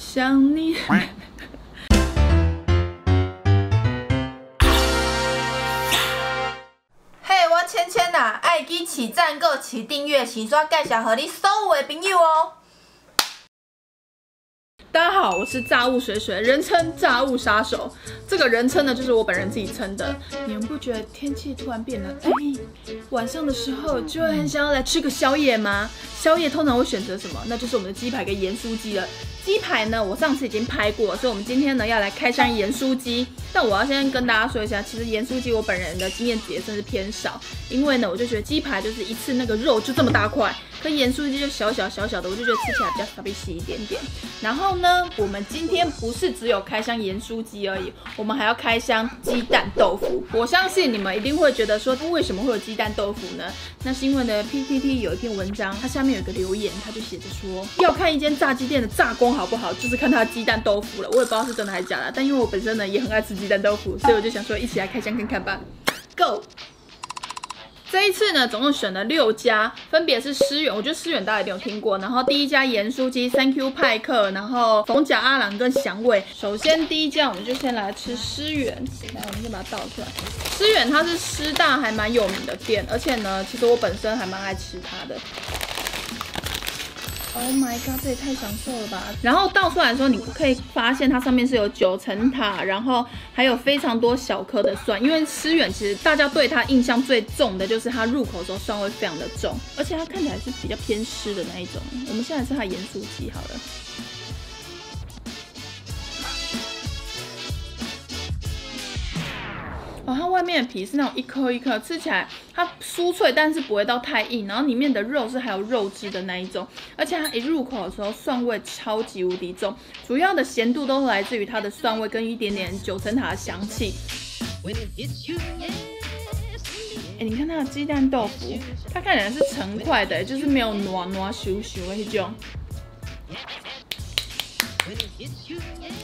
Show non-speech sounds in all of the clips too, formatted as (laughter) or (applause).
想你。(laughs) 嘿，我芊芊呐，爱记起赞、个起订阅、起刷介绍和你所有的朋友哦。大家好，我是炸物水水，人称炸物杀手。这个人称呢，就是我本人自己称的。你们不觉得天气突然变了，哎，晚上的时候就会很想要来吃个宵夜吗？宵夜通常会选择什么？那就是我们的鸡排跟盐酥鸡了。鸡排呢，我上次已经拍过，所以我们今天呢要来开箱盐酥鸡。但我要先跟大家说一下，其实盐酥鸡我本人的经验值也算是偏少，因为呢，我就觉得鸡排就是一次那个肉就这么大块。可盐酥鸡就小小小小的，我就觉得吃起来比较特别细一点点。然后呢，我们今天不是只有开箱盐酥鸡而已，我们还要开箱鸡蛋豆腐。我相信你们一定会觉得说，为什么会有鸡蛋豆腐呢？那是因为呢，PPT 有一篇文章，它下面有个留言，它就写着说，要看一间炸鸡店的炸工好不好，就是看它鸡蛋豆腐了。我也不知道是真的还是假的，但因为我本身呢也很爱吃鸡蛋豆腐，所以我就想说一起来开箱看看吧。Go！这一次呢，总共选了六家，分别是思远，我觉得思远大家一定有听过。然后第一家盐酥鸡，Thank you 派克，然后冯甲阿郎跟祥伟。首先第一家，我们就先来吃思远，来，我们先把它倒出来。思远它是师大还蛮有名的店，而且呢，其实我本身还蛮爱吃它的。Oh my god，这也太享受了吧！然后倒出来的时候，你可以发现它上面是有九层塔，然后还有非常多小颗的蒜。因为思远其实大家对它印象最重的就是它入口的时候蒜味非常的重，而且它看起来是比较偏湿的那一种。我们现在吃它盐酥鸡好了。它外面的皮是那种一颗一颗，吃起来它酥脆，但是不会到太硬。然后里面的肉是还有肉汁的那一种，而且它一入口的时候蒜味超级无敌重，主要的咸度都是来自于它的蒜味跟一点点九层塔的香气。哎，你看它的鸡蛋豆腐，它看起来是成块的，就是没有糯糯咻咻的那种。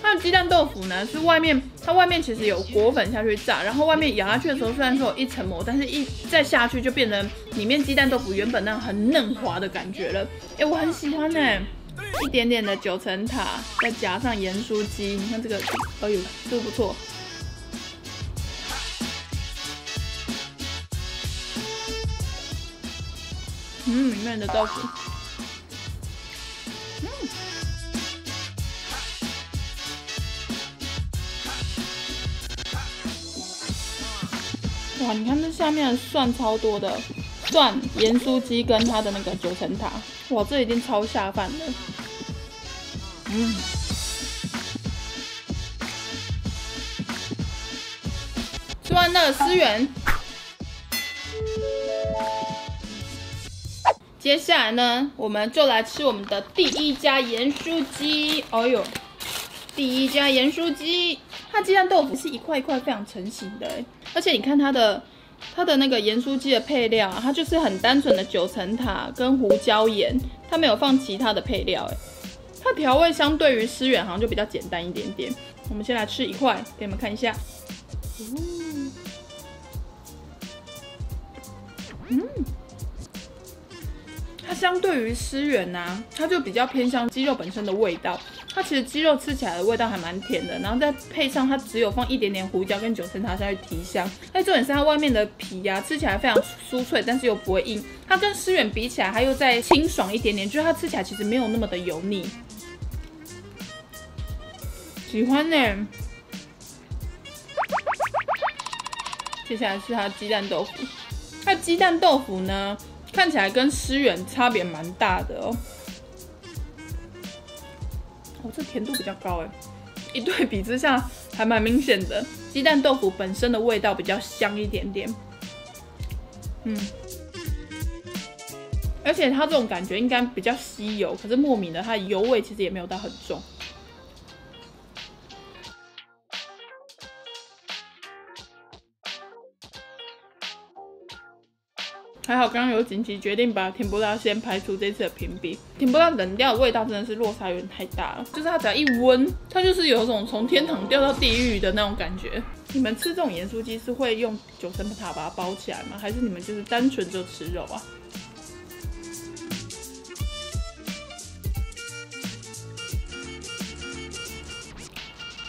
它的鸡蛋豆腐呢，是外面它外面其实有裹粉下去炸，然后外面咬下去的时候虽然说有一层膜，但是一再下去就变成里面鸡蛋豆腐原本那样很嫩滑的感觉了。哎，我很喜欢呢，一点点的九层塔，再加上盐酥鸡，你看这个，哎呦，这个不错。嗯，里面的豆腐。哇，你看这下面蒜超多的，蒜盐酥鸡跟它的那个九层塔，哇，这已经超下饭了。嗯，吃完了思源，接下来呢，我们就来吃我们的第一家盐酥鸡。哦呦，第一家盐酥鸡。它鸡蛋豆腐是一块一块非常成型的，而且你看它的它的那个盐酥鸡的配料啊，它就是很单纯的九层塔跟胡椒盐，它没有放其他的配料，哎，它调味相对于思远好像就比较简单一点点。我们先来吃一块，给你们看一下。嗯，它相对于思远呐，它就比较偏向鸡肉本身的味道。它其实鸡肉吃起来的味道还蛮甜的，然后再配上它只有放一点点胡椒跟九层塔下去提香。那重点是它外面的皮呀，吃起来非常酥脆，但是又不会硬。它跟思远比起来，它又再清爽一点点，就是它吃起来其实没有那么的油腻。喜欢呢。接下来是它鸡蛋豆腐，它鸡蛋豆腐呢，看起来跟思远差别蛮大的哦。这甜度比较高哎，一对比之下还蛮明显的。鸡蛋豆腐本身的味道比较香一点点，嗯，而且它这种感觉应该比较吸油，可是莫名的它的油味其实也没有到很重。还好刚刚有紧急决定把甜不辣先排除这次的评比。甜不辣冷掉的味道真的是落差有点太大了，就是它只要一温，它就是有种从天堂掉到地狱的那种感觉。你们吃这种盐酥鸡是会用九层塔把它包起来吗？还是你们就是单纯就吃肉啊？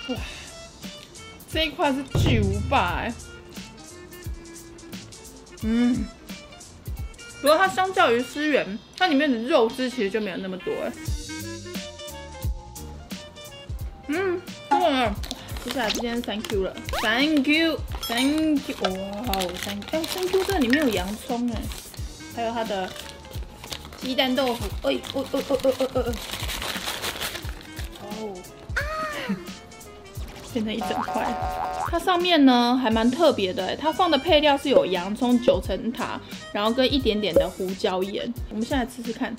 哇，这一块是巨无霸哎。嗯，不过它相较于思源，它里面的肉汁其实就没有那么多。哎。嗯，哇，接下来今天 Thank you 了，Thank you，Thank you，哇哦，Thank，哎，Thank you 这里面有洋葱哎，还有它的鸡蛋豆腐，哎，哦哦哦哦哦哦哦，哦，(laughs) 变成一整块。它上面呢还蛮特别的，它放的配料是有洋葱、九层塔，然后跟一点点的胡椒盐。我们现在吃吃看。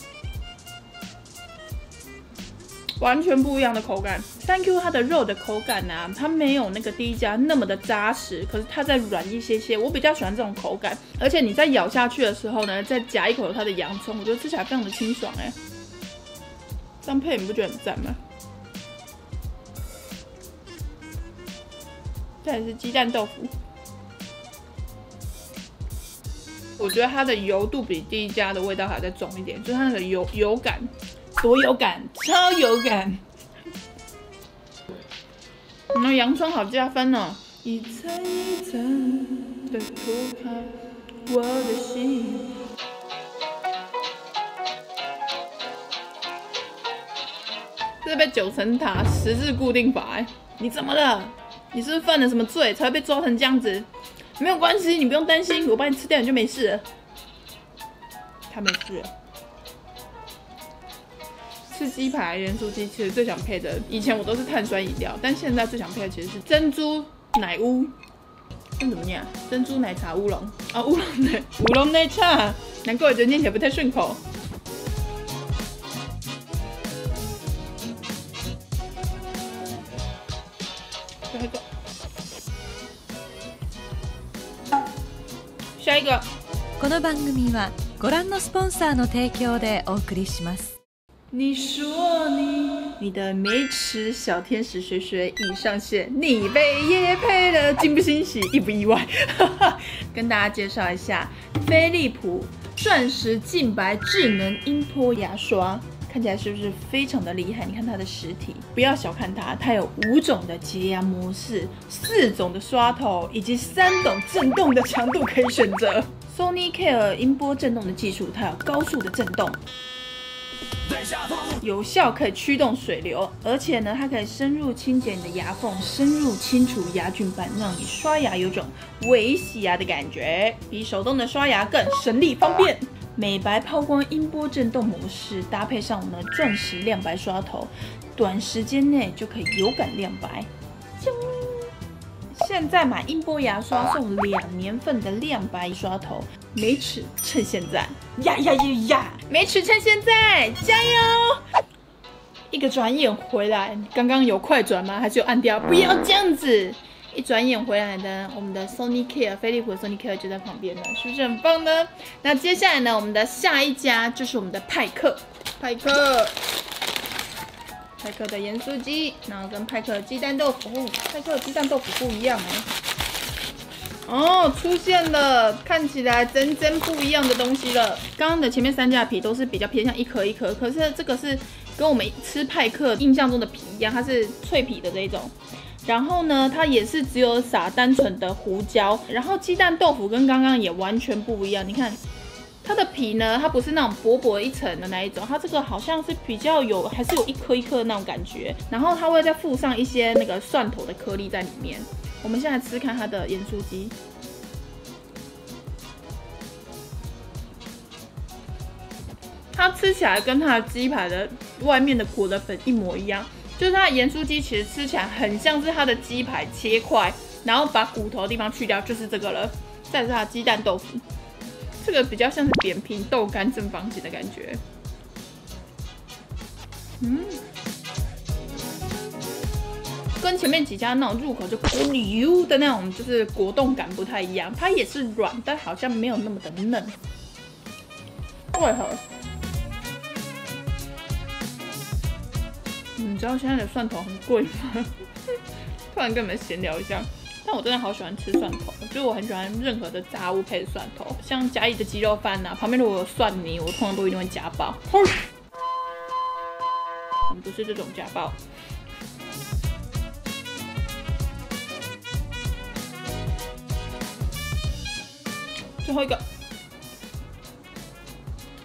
完全不一样的口感。Thank you，它的肉的口感呢，它没有那个第一家那么的扎实，可是它再软一些些。我比较喜欢这种口感，而且你在咬下去的时候呢，再夹一口它的洋葱，我觉得吃起来非常的清爽哎。这样配你不觉得很赞吗？再是鸡蛋豆腐，我觉得它的油度比第一家的味道还要再重一点，就是它那个油油感。多油感，超油感。那洋葱好加分哦。一层一层的铺开我的心。这是被九层塔十字固定法哎，你怎么了？你是不是犯了什么罪才会被抓成这样子？没有关系，你不用担心，我把你吃掉你就没事了。他没事。吃鸡排、盐酥鸡，其实最想配的，以前我都是碳酸饮料，但现在最想配的其实是珍珠奶乌，那怎么念啊？珍珠奶茶乌龙啊，乌龙奶乌龙奶茶，难怪我觉得念起来不太顺口。この番組はご覧のスポンサーの提供でお送りします。你说你你的美齿小天使水水已上线，你被夜配了，惊不惊喜，意不意外？(laughs) 跟大家介绍一下，飞利浦钻石净白智能音波牙刷，看起来是不是非常的厉害？你看它的实体，不要小看它，它有五种的洁牙模式，四种的刷头，以及三种震动的强度可以选择。 Sony Care 音波震动的技术，它有高速的震动。有效可以驱动水流，而且呢，它可以深入清洁你的牙缝，深入清除牙菌斑，让你刷牙有种微洗牙的感觉，比手动的刷牙更省力方便。美白抛光音波震动模式，搭配上我们的钻石亮白刷头，短时间内就可以有感亮白。现在买音波牙刷送两年份的亮白刷头，没齿趁现在呀呀呀呀！没齿趁现在，加油！一个转眼回来，刚刚有快转吗？还是有按掉？不要这样子！一转眼回来呢，我们的 Sony Care 飞利浦的 Sony Care 就在旁边了，是不是很棒呢？那接下来呢，我们的下一家就是我们的派克，派克。派克的盐酥鸡，然后跟派克的鸡蛋豆腐，派克的鸡蛋豆腐不一样哎。哦，出现了，看起来真真不一样的东西了。刚刚的前面三家皮都是比较偏向一颗一颗，可是这个是跟我们吃派克印象中的皮一样，它是脆皮的这一种。然后呢，它也是只有撒单纯的胡椒，然后鸡蛋豆腐跟刚刚也完全不一样，你看。它的皮呢，它不是那种薄薄一层的那一种，它这个好像是比较有，还是有一颗一颗的那种感觉。然后它会再附上一些那个蒜头的颗粒在里面。我们现在吃看它的盐酥鸡，它吃起来跟它的鸡排的外面的裹的粉一模一样，就是它的盐酥鸡其实吃起来很像是它的鸡排切块，然后把骨头的地方去掉，就是这个了。再是它的鸡蛋豆腐。这个比较像是扁平豆干正方形的感觉，嗯，跟前面几家那种入口就牛的那种，就是果冻感不太一样。它也是软，但好像没有那么的嫩。为何？你知道现在的蒜头很贵吗？(laughs) 突然跟你们闲聊一下。但我真的好喜欢吃蒜头，所以我很喜欢任何的杂物配蒜头像家里的鸡肉饭啊旁边如果有蒜泥我通常都一定会加爆。我们都是这种加爆。最后一个。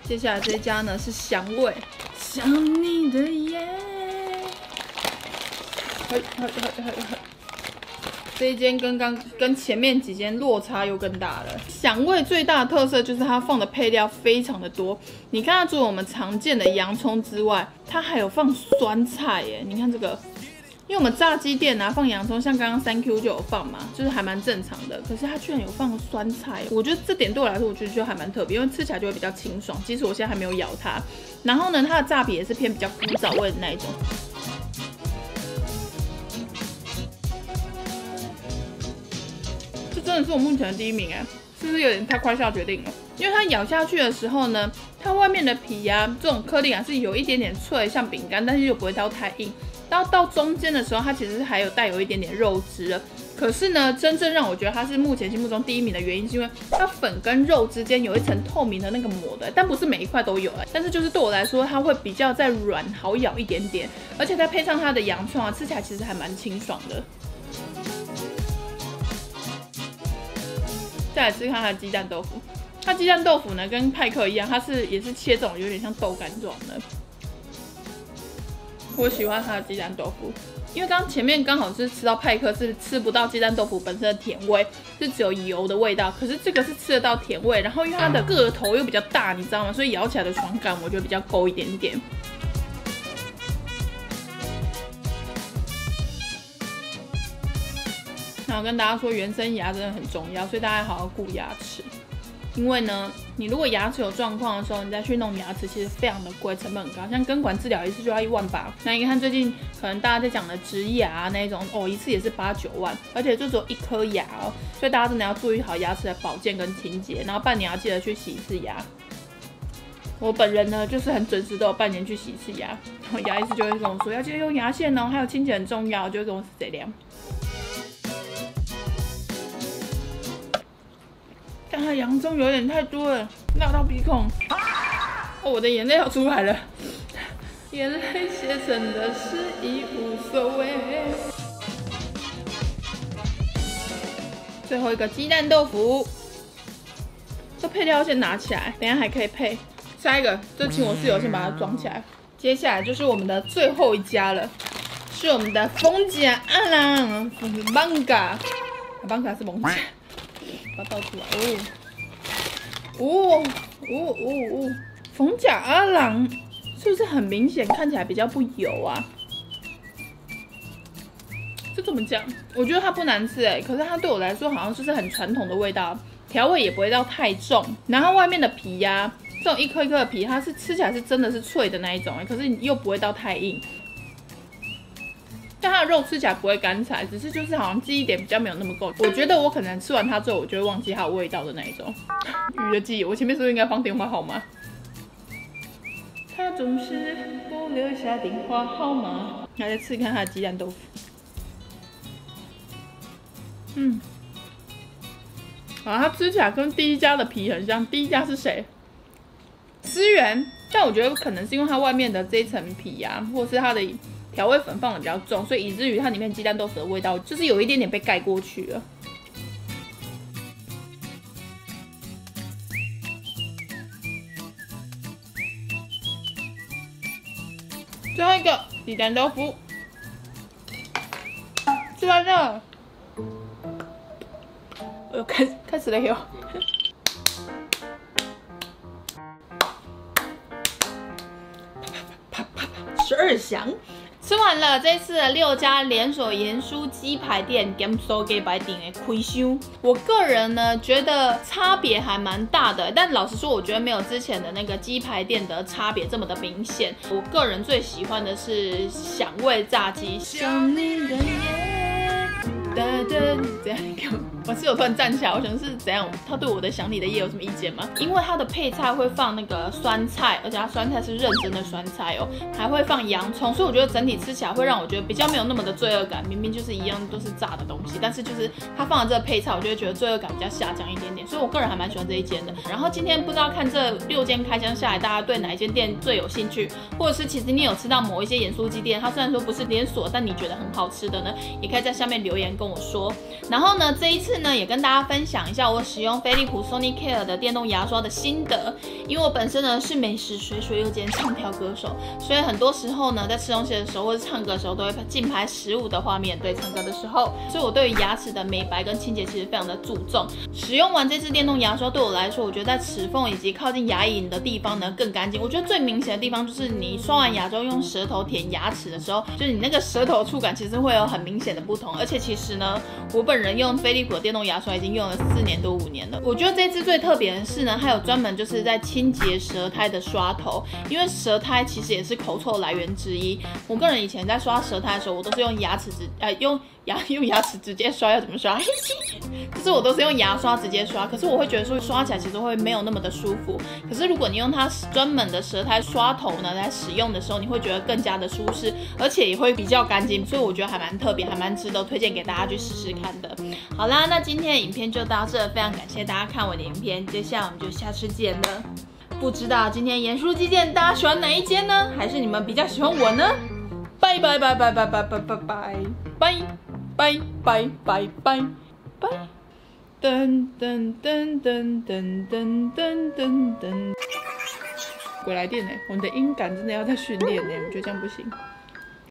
接下来这一家呢是祥味。想你的夜这一间跟刚跟前面几间落差又更大了。响味最大的特色就是它放的配料非常的多。你看它除了我们常见的洋葱之外，它还有放酸菜耶。你看这个，因为我们炸鸡店啊放洋葱，像刚刚三 Q 就有放嘛，就是还蛮正常的。可是它居然有放酸菜，我觉得这点对我来说，我觉得就还蛮特别，因为吃起来就会比较清爽。即使我现在还没有咬它，然后呢，它的炸皮也是偏比较古早味的那一种。真的是我目前的第一名哎，是不是有点太快下决定了？因为它咬下去的时候呢，它外面的皮呀，这种颗粒啊是有一点点脆，像饼干，但是又不会到太硬。到到中间的时候，它其实还有带有一点点肉汁。可是呢，真正让我觉得它是目前心目中第一名的原因，是因为它粉跟肉之间有一层透明的那个膜的，但不是每一块都有哎。但是就是对我来说，它会比较再软好咬一点点，而且再配上它的洋葱啊，吃起来其实还蛮清爽的。再来吃看它的鸡蛋豆腐，它鸡蛋豆腐呢跟派克一样，它是也是切这种有点像豆干状的。我喜欢它的鸡蛋豆腐，因为刚前面刚好是吃到派克是吃不到鸡蛋豆腐本身的甜味，是只有油的味道。可是这个是吃得到甜味，然后因为它的个头又比较大，你知道吗？所以咬起来的爽感我觉得比较够一点点。然后跟大家说，原生牙真的很重要，所以大家好好顾牙齿。因为呢，你如果牙齿有状况的时候，你再去弄牙齿，其实非常的贵，成本很高。像根管治疗一次就要一万八。那你看最近可能大家在讲的植牙那种，哦，一次也是八九万，而且就只有一颗牙哦。所以大家真的要注意好牙齿的保健跟清洁，然后半年要记得去洗一次牙。我本人呢，就是很准时都有半年去洗一次牙。然后牙医师就会跟我说，要记得用牙线哦，还有清洁很重要，就会跟我这样。但它洋葱有点太多了，辣到鼻孔。哦，我的眼泪要出来了，眼泪写成的诗已无所谓。最后一个鸡蛋豆腐，这配料先拿起来，等下还可以配。下一个，就请我室友先把它装起来。接下来就是我们的最后一家了，是我们的枫甲阿郎，芒嘎，芒嘎是蒙甲。把它倒出来哦，哦哦哦哦，冯甲阿郎是不是很明显看起来比较不油啊？这怎么讲？我觉得它不难吃哎，可是它对我来说好像就是很传统的味道，调味也不会到太重。然后外面的皮呀，这种一颗一颗的皮，它是吃起来是真的是脆的那一种哎，可是你又不会到太硬。但它的肉吃起来不会干柴，只是就是好像记忆点比较没有那么够。我觉得我可能吃完它之后，我就会忘记它有味道的那一种。鱼的记忆，我前面是不是应该放电话号码？他总是不留下电话号码。来再吃看它的鸡蛋豆腐。嗯，啊，它吃起来跟第一家的皮很像。第一家是谁？思源。但我觉得可能是因为它外面的这一层皮呀，或是它的。调味粉放的比较重，所以以至于它里面鸡蛋豆腐的味道就是有一点点被盖过去了。最后一个鸡蛋豆腐，吃完了，我又开开始了哟。啪啪啪啪，十二响。吃完了这次的六家连锁盐酥鸡排店，game so 给白顶的亏修。我个人呢觉得差别还蛮大的，但老实说，我觉得没有之前的那个鸡排店的差别这么的明显。我个人最喜欢的是响味炸鸡。怎样？我室友突然站起来，我想是怎样？他对我的想你的夜有什么意见吗？因为它的配菜会放那个酸菜，而且它酸菜是认真的酸菜哦，还会放洋葱，所以我觉得整体吃起来会让我觉得比较没有那么的罪恶感。明明就是一样都是炸的东西，但是就是它放了这个配菜，我就会觉得罪恶感比较下降一点点。所以我个人还蛮喜欢这一间的。然后今天不知道看这六间开箱下来，大家对哪一间店最有兴趣，或者是其实你有吃到某一些盐酥鸡店，它虽然说不是连锁，但你觉得很好吃的呢，也可以在下面留言跟我说。然后呢，这一次。次呢，也跟大家分享一下我使用飞利浦 Sonicare 的电动牙刷的心得。因为我本身呢是美食水水又兼唱跳歌手，所以很多时候呢，在吃东西的时候或者唱歌的时候，都会竞拍食物的画面。对，唱歌的时候，所以我对于牙齿的美白跟清洁其实非常的注重。使用完这支电动牙刷，对我来说，我觉得在齿缝以及靠近牙龈的地方呢更干净。我觉得最明显的地方就是你刷完牙之后用舌头舔牙齿的时候，就是你那个舌头触感其实会有很明显的不同。而且其实呢，我本人用飞利浦电动牙刷已经用了四年多五年了。我觉得这支最特别的是呢，它有专门就是在清洁舌苔的刷头，因为舌苔其实也是口臭来源之一。我个人以前在刷舌苔的时候，我都是用牙齿直呃用牙 (laughs) 用牙齿直接刷，要怎么刷？(laughs) 就是我都是用牙刷直接刷，可是我会觉得说刷起来其实会没有那么的舒服。可是如果你用它专门的舌苔刷头呢，在使用的时候，你会觉得更加的舒适，而且也会比较干净，所以我觉得还蛮特别，还蛮值得推荐给大家去试试看的。好啦，那今天的影片就到这，非常感谢大家看我的影片，接下来我们就下次见了。不知道今天盐酥鸡店大家喜欢哪一间呢？还是你们比较喜欢我呢？拜拜拜拜拜拜拜拜拜拜拜拜拜拜拜。噔噔噔噔噔噔噔噔噔。鬼来电呢？我们的音感真的要再训练呢，我觉得这样不行。